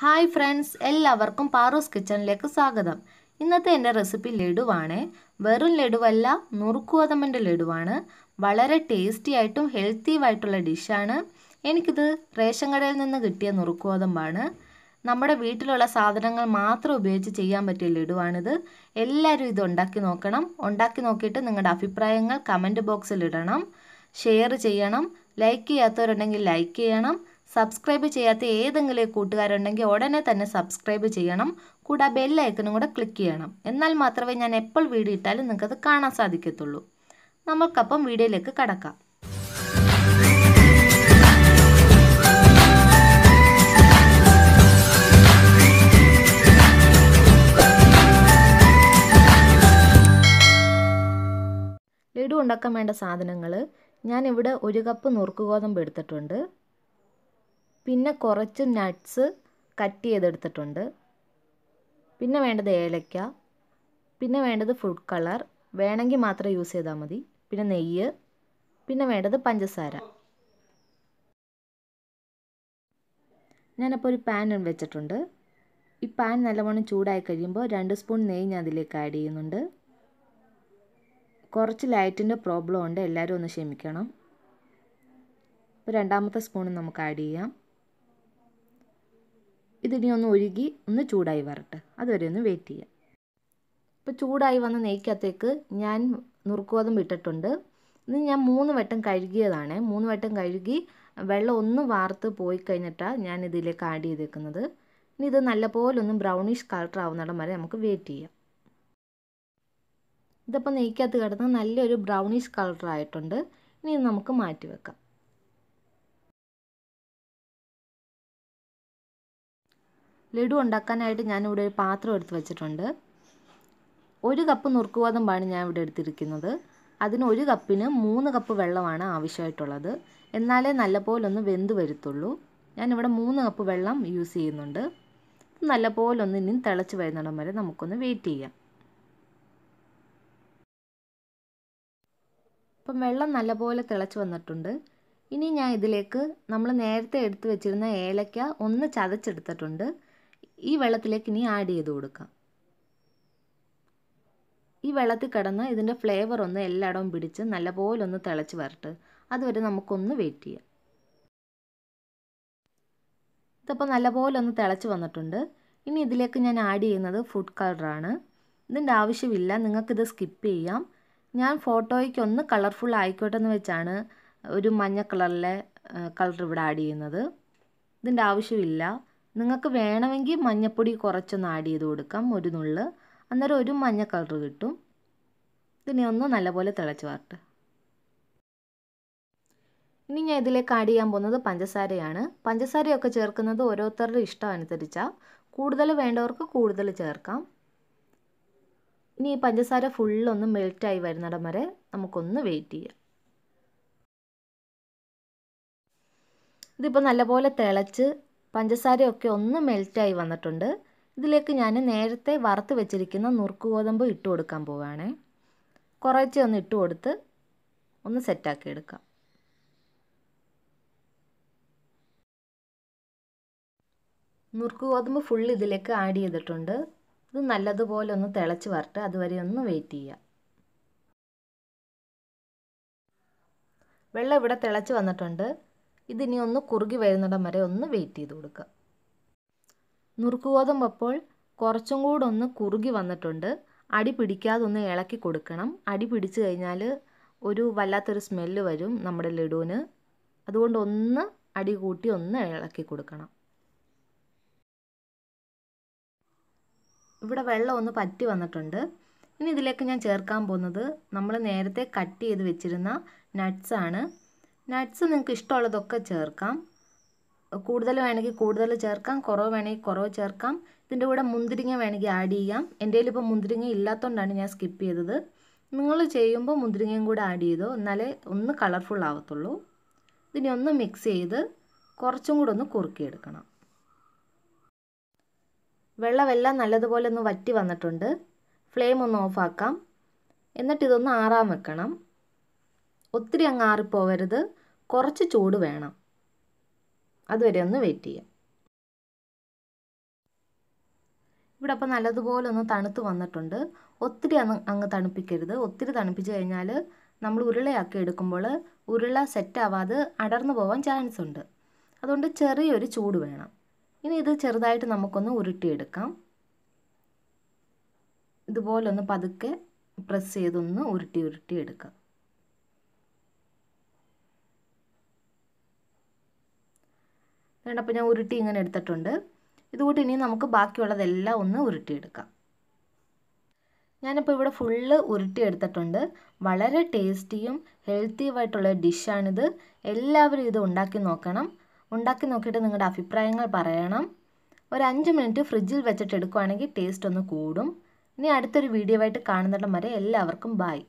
Hi friends എല്ലാവർക്കും പാറോസ് കിച്ചണിലേക്ക് സ്വാഗതം. ഇന്നത്തെ എന്റെ റെസിപ്പി ലഡുവാണ്. വെറും ലഡുവല്ല നുറുക്കുഗോതമ്പിന്റെ ലഡുവാണ്. വളരെ ടേസ്റ്റി ആയിട്ടും ഹെൽത്തിയുമായിട്ടുള്ള ഡിഷാണ് എനിക്കിത് റേഷൻ കടയിൽ നിന്ന് കിട്ടിയ നുറുക്കുവതമ്പാണ് നമ്മുടെ വീട്ടിലുള്ള സാധനങ്ങൾ മാത്രം ഉപയോഗിച്ച് ചെയ്യാൻ പറ്റിയ ലഡുവാണിത്. എല്ലാവരും ഇത് ഉണ്ടാക്കി നോക്കണം. ഉണ്ടാക്കി നോക്കിയിട്ട് നിങ്ങളുടെ അഭിപ്രായങ്ങൾ കമന്റ് ബോക്സിൽ ഇടണം. ഷെയർ ചെയ്യണം. ലൈക്ക് ചെയ്യാത്തവരുണ്ടെങ്കിൽ ലൈക്ക് ചെയ്യണം. സബ്സ്ക്രൈബ് ചെയ്യാത്ത ഏതെങ്കിലും കൂട്ടുകാരുണ്ടെങ്കിൽ ഉടനെ തന്നെ സബ്സ്ക്രൈബ് ചെയ്യണം. കൂടെ ആ ബെല്ലൈക്കനും കൂടെ ക്ലിക്ക് ചെയ്യണം. എന്നാൽ മാത്രമേ ഞാൻ എപ്പോൾ വീഡിയോ ഇട്ടാലും നിങ്ങൾക്കത് കാണാൻ സാധിക്കത്തുള്ളൂ. നമുക്കപ്പം വീഡിയോയിലേക്ക് കടക്കാം. ലഡു ഉണ്ടാക്കാൻ വേണ്ട സാധനങ്ങൾ ഞാനിവിടെ ഒരു കപ്പ് നുറുക്ക് ഗോതമ്പ് എടുത്തിട്ടുണ്ട്. പിന്നെ കുറച്ച് നട്ട്സ് കട്ട് ചെയ്തെടുത്തിട്ടുണ്ട്. പിന്നെ വേണ്ടത് ഏലക്ക. പിന്നെ വേണ്ടത് ഫുഡ് കളർ വേണമെങ്കിൽ മാത്രം യൂസ് ചെയ്താൽ മതി. പിന്നെ നെയ്യ്. പിന്നെ വേണ്ടത് പഞ്ചസാര. ഞാനപ്പോൾ ഒരു പാൻ വെച്ചിട്ടുണ്ട്. ഈ പാൻ നല്ലവണ്ണം ചൂടായി കഴിയുമ്പോൾ രണ്ട് സ്പൂൺ നെയ്യ് ഞാൻ അതിലേക്ക് ആഡ് ചെയ്യുന്നുണ്ട്. കുറച്ച് ലൈറ്റിന്റെ പ്രോബ്ലം ഉണ്ട്. എല്ലാവരും ഒന്ന് ക്ഷമിക്കണം. ഇപ്പോൾ രണ്ടാമത്തെ സ്പൂൺ നമുക്ക് ആഡ് ചെയ്യാം. ഇതിനി ഒന്ന് ഒഴുകി ഒന്ന് ചൂടായി വരട്ടെ. അതുവരെ ഒന്ന് വെയിറ്റ് ചെയ്യാം. ഇപ്പോൾ ചൂടായി വന്ന നെയ്ക്കകത്തേക്ക് ഞാൻ നുറുക്കോതം ഇട്ടിട്ടുണ്ട്. ഇത് ഞാൻ മൂന്ന് വട്ടം കഴുകിയതാണ്. മൂന്ന് വട്ടം കഴുകി വെള്ളം ഒന്ന് വാർത്ത് പോയി കഴിഞ്ഞിട്ടാണ് ഞാൻ ഇതിലേക്ക് ആഡ് ചെയ്തേക്കുന്നത്. ഇനി ഇത് നല്ലപോലെ ഒന്ന് ബ്രൗണിഷ് കളർ ആവുന്നിടം വരെ നമുക്ക് വെയിറ്റ് ചെയ്യാം. ഇതിപ്പോൾ നെയ്ക്കകത്ത് കിടന്ന് നല്ലൊരു ബ്രൗണിഷ് കളർ ആയിട്ടുണ്ട്. ഇനി നമുക്ക് മാറ്റി വെക്കാം ലഡു ഉണ്ടാക്കാനായിട്ട് ഞാനിവിടെ ഒരു പാത്രം എടുത്ത് വെച്ചിട്ടുണ്ട്. ഒരു കപ്പ് നുറുക്കുഗോതമ്പാണ് ഞാൻ ഇവിടെ എടുത്തിരിക്കുന്നത്. അതിന് ഒരു കപ്പിന് മൂന്ന് കപ്പ് വെള്ളമാണ് ആവശ്യമായിട്ടുള്ളത്. എന്നാലേ നല്ലപോലെ ഒന്ന് വെന്ത് വരുത്തുള്ളൂ. ഞാനിവിടെ മൂന്ന് കപ്പ് വെള്ളം യൂസ് ചെയ്യുന്നുണ്ട്. നല്ലപോലെ ഒന്ന് ഇനി തിളച്ച് വരുന്നിടം വരെ നമുക്കൊന്ന് വെയിറ്റ് ചെയ്യാം. ഇപ്പം വെള്ളം നല്ലപോലെ തിളച്ച് വന്നിട്ടുണ്ട്. ഇനി ഞാൻ ഇതിലേക്ക് നമ്മൾ നേരത്തെ എടുത്തു വെച്ചിരുന്ന ഏലക്ക ഒന്ന് ചതച്ചെടുത്തിട്ടുണ്ട്. ഈ വെള്ളത്തിലേക്ക് ഇനി ആഡ് ചെയ്ത് കൊടുക്കാം. ഈ വെള്ളത്തിൽ കിടന്ന് ഇതിന്റെ ഫ്ലേവർ ഒന്ന് എല്ലായിടവും പിടിച്ച് നല്ലപോലെ ഒന്ന് തിളച്ച് വരട്ട്. അതുവരെ നമുക്കൊന്ന് വെയിറ്റ് ചെയ്യാം. ഇതിപ്പോൾ നല്ലപോലെ ഒന്ന് തിളച്ച് വന്നിട്ടുണ്ട്. ഇനി ഇതിലേക്ക് ഞാൻ ആഡ് ചെയ്യുന്നത് ഫുഡ് കളറാണ് ഇതിന്റെ ആവശ്യമില്ല നിങ്ങൾക്കിത് സ്കിപ്പ് ചെയ്യാം. ഞാൻ ഫോട്ടോയ്ക്ക് ഒന്ന് കളർഫുൾ ആയിക്കോട്ടെ എന്ന് വെച്ചാണ് ഒരു മഞ്ഞ കളറിലെ കളർ ഇവിടെ ആഡ് ചെയ്യുന്നത്. ഇതിന്റെ ആവശ്യമില്ല. നിങ്ങൾക്ക് വേണമെങ്കിൽ മഞ്ഞപ്പൊടി കുറച്ചൊന്ന് ആഡ് ചെയ്ത് കൊടുക്കാം. ഒരു നുള്ള്. അന്നേരം ഒരു മഞ്ഞ കളർ കിട്ടും. ഇതിനെ ഒന്ന് നല്ലപോലെ തിളച്ച് വാർട്ട് ഇനി ഞാൻ ഇതിലേക്ക് ആഡ് ചെയ്യാൻ പോകുന്നത് പഞ്ചസാരയാണ്. പഞ്ചസാരയൊക്കെ ചേർക്കുന്നത് ഓരോരുത്തരുടെ ഇഷ്ടം അനുസരിച്ചാണ് കൂടുതൽ വേണ്ടവർക്ക് കൂടുതൽ ചേർക്കാം. ഇനി ഈ പഞ്ചസാര ഫുള്ളൊന്ന് മെൽറ്റായി വരുന്നിടം വരെ നമുക്കൊന്ന് വെയിറ്റ് ചെയ്യാം. ഇതിപ്പോൾ നല്ലപോലെ തിളച്ച് പഞ്ചസാരയൊക്കെ ഒന്ന് മെൽറ്റായി വന്നിട്ടുണ്ട്. ഇതിലേക്ക് ഞാൻ നേരത്തെ വറുത്ത് വെച്ചിരിക്കുന്ന നുറുക്ക് ഗോതമ്പ് ഇട്ട് കൊടുക്കാൻ പോവുകയാണേ കുറച്ച് ഒന്ന് ഇട്ട് കൊടുത്ത് ഒന്ന് സെറ്റാക്കി എടുക്കാം. നുറുക്ക് ഗോതമ്പ് ഫുൾ ഇതിലേക്ക് ആഡ് ചെയ്തിട്ടുണ്ട്. ഇത് നല്ലതുപോലെ ഒന്ന് തിളച്ച് വരട്ടെ. അതുവരെ ഒന്ന് വെയിറ്റ് ചെയ്യാം. വെള്ളം ഇവിടെ തിളച്ച് വന്നിട്ടുണ്ട്. ഇതിനി ഒന്ന് കുറുകി വരുന്നിടം വരെ ഒന്ന് വെയിറ്റ് ചെയ്ത് കൊടുക്കുക. നുറുക്ക് അപ്പോൾ കുറച്ചും കൂടെ ഒന്ന് കുറുകി വന്നിട്ടുണ്ട്. അടി പിടിക്കാതെ ഒന്ന് ഇളക്കി കൊടുക്കണം. അടി പിടിച്ചു കഴിഞ്ഞാൽ ഒരു വല്ലാത്തൊരു സ്മെല്ല് വരും നമ്മുടെ ലഡുവിന്. അതുകൊണ്ട് ഒന്ന് അടി കൂട്ടി ഒന്ന് ഇളക്കി കൊടുക്കണം. ഇവിടെ വെള്ളം ഒന്ന് പറ്റി വന്നിട്ടുണ്ട്. ഇനി ഇതിലേക്ക് ഞാൻ ചേർക്കാൻ പോകുന്നത് നമ്മൾ നേരത്തെ കട്ട് ചെയ്ത് വെച്ചിരുന്ന നട്ട്സാണ് നട്ട്സ് നിങ്ങൾക്ക് ഇഷ്ടമുള്ളതൊക്കെ ചേർക്കാം. കൂടുതൽ വേണമെങ്കിൽ കൂടുതൽ ചേർക്കാം കുറവ് വേണമെങ്കിൽ കുറവ് ചേർക്കാം. ഇതിന്റെ കൂടെ മുന്തിരിങ്ങ വേണമെങ്കിൽ ആഡ് ചെയ്യാം. എന്റെ കയ്യിൽ ഇപ്പോൾ മുന്തിരിങ്ങ ഇല്ലാത്തതുകൊണ്ടാണ് ഞാൻ സ്കിപ്പ് ചെയ്തത്. നിങ്ങൾ ചെയ്യുമ്പോൾ മുന്തിരിങ്ങയും കൂടെ ആഡ് ചെയ്തോ എന്നാലേ ഒന്ന് കളർഫുൾ ആവത്തുള്ളൂ. ഇതിനെ ഒന്ന് മിക്സ് ചെയ്ത് കുറച്ചും കൂടെ ഒന്ന് കുറുക്കിയെടുക്കണം. വെള്ളമെല്ലാം നല്ലതുപോലെ ഒന്ന് വറ്റി വന്നിട്ടുണ്ട്. ഫ്ലെയിം ഒന്ന് ഓഫാക്കാം എന്നിട്ട് ഇതൊന്ന് ആറാൻ വെക്കണം. ഒത്തിരി അങ്ങ് ആറിപ്പോവരുത്. കുറച്ച് ചൂട് വേണം. അതുവരെ ഒന്ന് വെയിറ്റ് ചെയ്യാം. ഇവിടെ അപ്പോൾ നല്ലതുപോലെ ഒന്ന് തണുത്ത് വന്നിട്ടുണ്ട്. ഒത്തിരി അങ്ങ് അങ്ങ് തണുപ്പിക്കരുത്. ഒത്തിരി തണുപ്പിച്ച് കഴിഞ്ഞാൽ നമ്മൾ ഉരുളയാക്കി എടുക്കുമ്പോൾ ഉരുള സെറ്റ് ആവാതെ അടർന്നു പോകാൻ ചാൻസ് ഉണ്ട്. അതുകൊണ്ട് ചെറിയൊരു ചൂട് വേണം. ഇനി ഇത് ചെറുതായിട്ട് നമുക്കൊന്ന് ഉരുട്ടിയെടുക്കാം. ഇതുപോലൊന്ന് പതുക്കെ പ്രസ് ചെയ്തൊന്ന് ഉരുട്ടി ഉരുട്ടി എടുക്കാം. വേണ്ടപ്പോൾ ഞാൻ ഉരുട്ടി ഇങ്ങനെ എടുത്തിട്ടുണ്ട്. ഇതുകൂട്ട് ഇനി നമുക്ക് ബാക്കിയുള്ളതെല്ലാം ഒന്ന് ഉരുട്ടിയെടുക്കാം. ഞാനിപ്പോൾ ഇവിടെ ഫുള്ള് ഉരുട്ടി എടുത്തിട്ടുണ്ട് വളരെ ടേസ്റ്റിയും ഹെൽത്തിയുമായിട്ടുള്ള ഡിഷാണിത് എല്ലാവരും ഇത് ഉണ്ടാക്കി നോക്കണം. ഉണ്ടാക്കി നോക്കിയിട്ട് നിങ്ങളുടെ അഭിപ്രായങ്ങൾ പറയണം. ഒരു അഞ്ച് മിനിറ്റ് ഫ്രിഡ്ജിൽ വെച്ചിട്ട് എടുക്കുവാണെങ്കിൽ ടേസ്റ്റ് ഒന്ന് കൂടും. ഇനി അടുത്തൊരു വീഡിയോ ആയിട്ട് കാണുന്നിടം വരെ എല്ലാവർക്കും ബായ്